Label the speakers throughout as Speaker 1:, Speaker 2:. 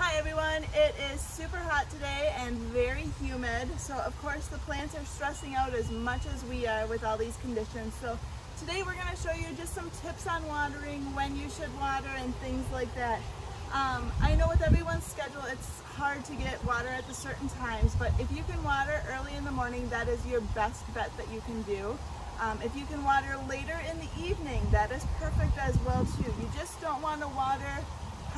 Speaker 1: Hi everyone, it is super hot today and very humid. So of course the plants are stressing out as much as we are with all these conditions. So today we're going to show you just some tips on watering, when you should water and things like that. Um, I know with everyone's schedule it's hard to get water at the certain times, but if you can water early in the morning, that is your best bet that you can do. Um, if you can water later in the evening, that is perfect as well too. You just don't want to water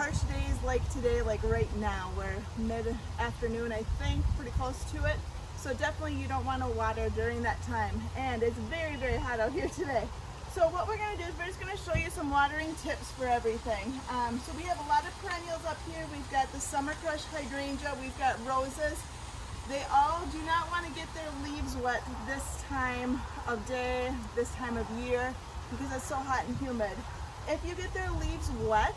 Speaker 1: harsh days like today, like right now. We're mid-afternoon, I think, pretty close to it. So definitely you don't want to water during that time. And it's very, very hot out here today. So what we're going to do is we're just going to show you some watering tips for everything. Um, so we have a lot of perennials up here. We've got the Summer Crush Hydrangea. We've got roses. They all do not want to get their leaves wet this time of day, this time of year, because it's so hot and humid. If you get their leaves wet,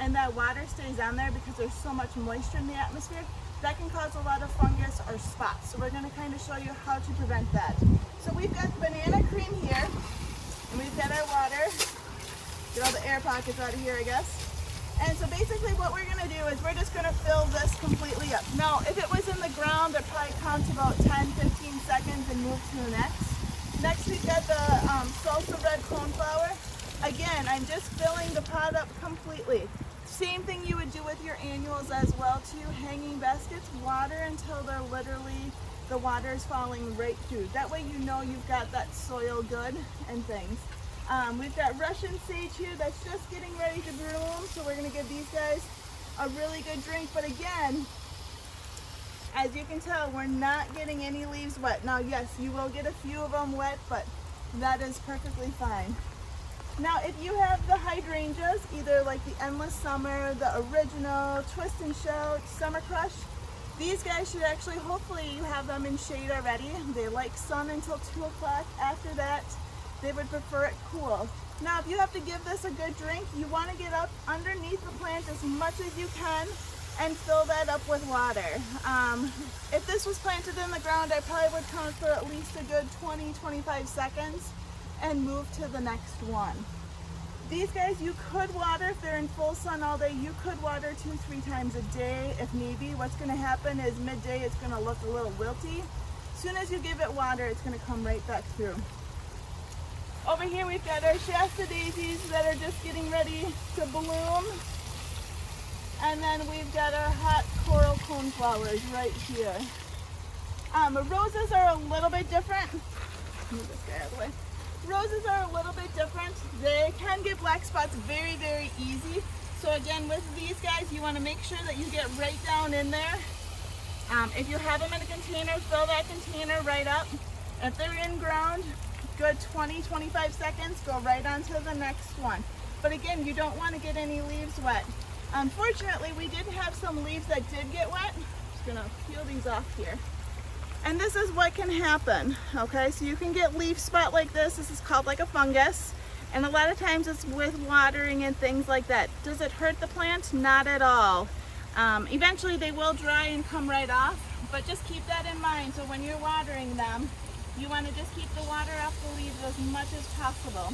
Speaker 1: and that water stays on there because there's so much moisture in the atmosphere, that can cause a lot of fungus or spots. So we're going to kind of show you how to prevent that. So we've got banana cream here, and we've got our water. Get all the air pockets out of here, I guess. And so basically what we're going to do is we're just going to fill this completely up. Now, if it was in the ground, it probably counts about 10, 15 seconds and move to the next. Next, we've got the um, salsa red coneflower. Again, I'm just filling the pot up completely. Same thing you would do with your annuals as well too. Hanging baskets, water until they're literally, the water is falling right through. That way you know you've got that soil good and things. Um, we've got Russian sage here that's just getting ready to bloom. So we're gonna give these guys a really good drink. But again, as you can tell, we're not getting any leaves wet. Now, yes, you will get a few of them wet, but that is perfectly fine. Now, if you have the hydrangeas, either like the Endless Summer, the original, Twist and Shout, Summer Crush, these guys should actually, hopefully you have them in shade already. They like sun until 2 o'clock. After that, they would prefer it cool. Now, if you have to give this a good drink, you want to get up underneath the plant as much as you can and fill that up with water. Um, if this was planted in the ground, I probably would count for at least a good 20-25 seconds and move to the next one. These guys, you could water if they're in full sun all day. You could water two, three times a day if need be. What's gonna happen is midday, it's gonna look a little wilty. As soon as you give it water, it's gonna come right back through. Over here, we've got our Shasta daisies that are just getting ready to bloom. And then we've got our hot coral coneflowers right here. Um, roses are a little bit different. Move this guy out of the way. Roses are a little bit different. They can get black spots very, very easy. So again, with these guys, you want to make sure that you get right down in there. Um, if you have them in a container, fill that container right up. If they're in ground, good 20, 25 seconds, go right on to the next one. But again, you don't want to get any leaves wet. Unfortunately, we did have some leaves that did get wet. I'm just gonna peel these off here. And this is what can happen, okay? So you can get leaf spot like this. This is called like a fungus. And a lot of times it's with watering and things like that. Does it hurt the plant? Not at all. Um, eventually they will dry and come right off, but just keep that in mind. So when you're watering them, you want to just keep the water off the leaves as much as possible.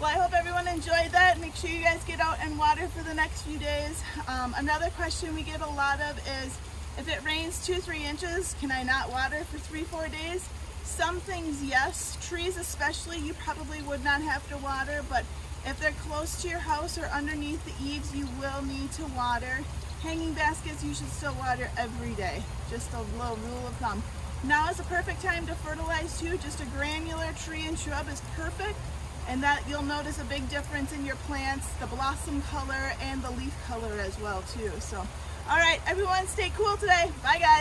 Speaker 1: Well, I hope everyone enjoyed that. Make sure you guys get out and water for the next few days. Um, another question we get a lot of is, if it rains two, three inches, can I not water for three, four days? Some things, yes. Trees especially, you probably would not have to water, but if they're close to your house or underneath the eaves, you will need to water. Hanging baskets, you should still water every day. Just a little rule of thumb. Now is the perfect time to fertilize too. Just a granular tree and shrub is perfect. And that you'll notice a big difference in your plants, the blossom color and the leaf color as well too. So all right, everyone stay cool today. Bye guys.